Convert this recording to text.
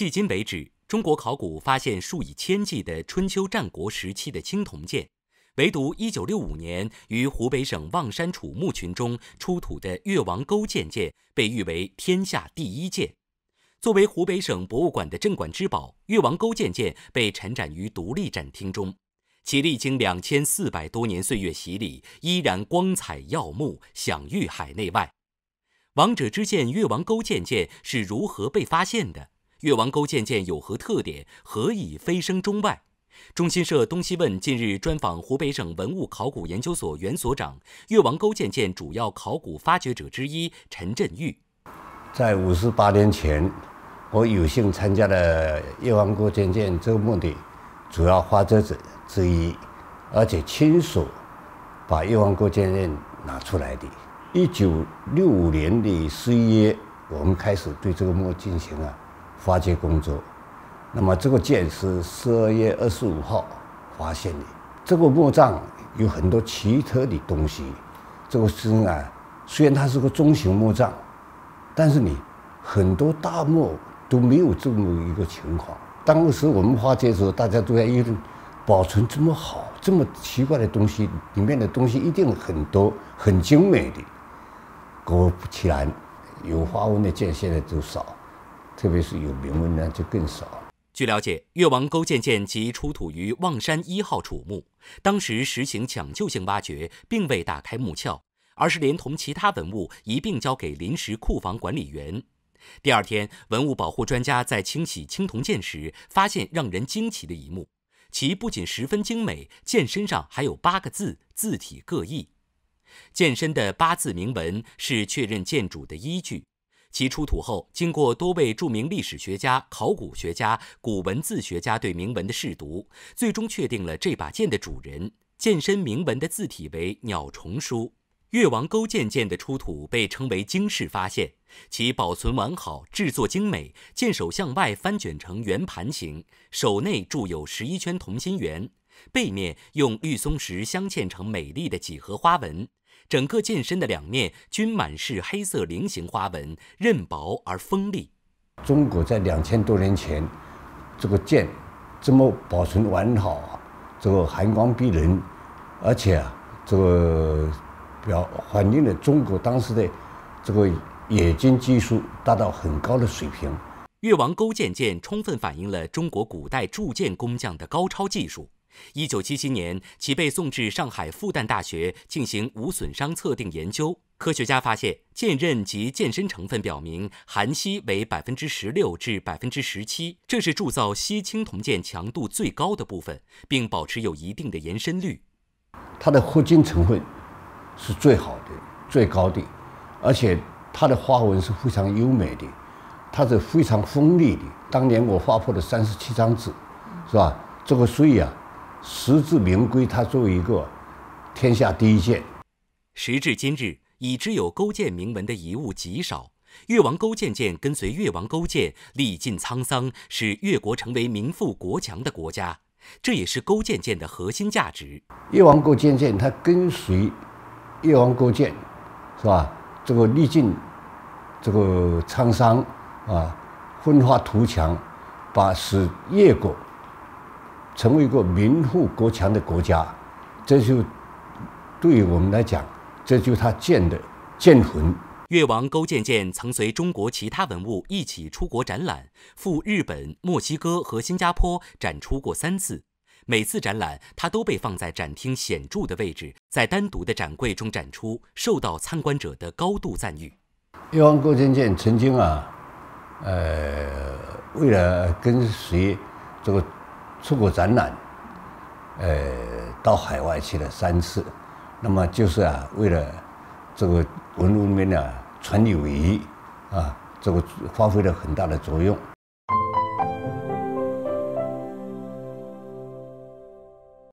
迄今为止，中国考古发现数以千计的春秋战国时期的青铜剑，唯独1965年于湖北省望山楚墓群中出土的越王勾践剑被誉为天下第一剑。作为湖北省博物馆的镇馆之宝，越王勾践剑被陈展于独立展厅中，其历经两千四百多年岁月洗礼，依然光彩耀目，享誉海内外。王者之剑越王勾践剑是如何被发现的？越王勾践剑有何特点？何以飞升中外？中新社东西问近日专访湖北省文物考古研究所原所长、越王勾践剑主要考古发掘者之一陈振玉。在五十八年前，我有幸参加了越王勾践剑这个墓的主要发掘者之一，而且亲手把越王勾践剑拿出来的。一九六五年的十一月，我们开始对这个墓进行了。发掘工作，那么这个剑是十二月二十五号发现的。这个墓葬有很多奇特的东西。这个是啊，虽然它是个中型墓葬，但是你很多大墓都没有这么一个情况。当时我们发掘的时候，大家都在议论，保存这么好，这么奇怪的东西，里面的东西一定很多，很精美的。果不其然，有花纹的剑现在都少。特别是有铭文呢，就更少。据了解，越王勾践剑即出土于望山一号楚墓，当时实行抢救性挖掘，并未打开墓鞘，而是连同其他文物一并交给临时库房管理员。第二天，文物保护专家在清洗青铜剑时，发现让人惊奇的一幕：其不仅十分精美，剑身上还有八个字，字体各异。剑身的八字铭文是确认剑主的依据。其出土后，经过多位著名历史学家、考古学家、古文字学家对铭文的试读，最终确定了这把剑的主人。剑身铭文的字体为鸟虫书。越王勾践剑的出土被称为惊世发现，其保存完好，制作精美。剑首向外翻卷成圆盘形，手内铸有十一圈同心圆，背面用绿松石镶嵌成美丽的几何花纹。整个剑身的两面均满是黑色菱形花纹，刃薄而锋利。中国在两千多年前，这个剑这么保存完好，这个寒光逼人，而且啊，这个表反映了中国当时的这个冶金技术达到很高的水平。越王勾践剑充分反映了中国古代铸剑工匠的高超技术。一九七七年，其被送至上海复旦大学进行无损伤测定研究。科学家发现，剑刃及剑身成分表明含锡为百分之十六至百分之十七，这是铸造锡青铜剑强度最高的部分，并保持有一定的延伸率。它的合金成分是最好的、最高的，而且它的花纹是非常优美的，它是非常锋利的。当年我发破了三十七张纸，是吧？这个所以啊。实至名归，它作为一个天下第一剑。时至今日，已知有勾践铭文的遗物极少。越王勾践剑跟随越王勾践历尽沧桑，使越国成为民富国强的国家，这也是勾践剑的核心价值。越王勾践剑，它跟随越王勾践，是吧？这个历尽这个沧桑啊，奋发图强，把使越国。成为一个民富国强的国家，这就对于我们来讲，这就是他剑的剑魂。越王勾践剑曾随中国其他文物一起出国展览，赴日本、墨西哥和新加坡展出过三次。每次展览，它都被放在展厅显著的位置，在单独的展柜中展出，受到参观者的高度赞誉。越王勾践剑曾经啊，呃，为了跟随这个。出国展览，呃，到海外去了三次，那么就是啊，为了这个文物里面的传友谊啊，这个发挥了很大的作用。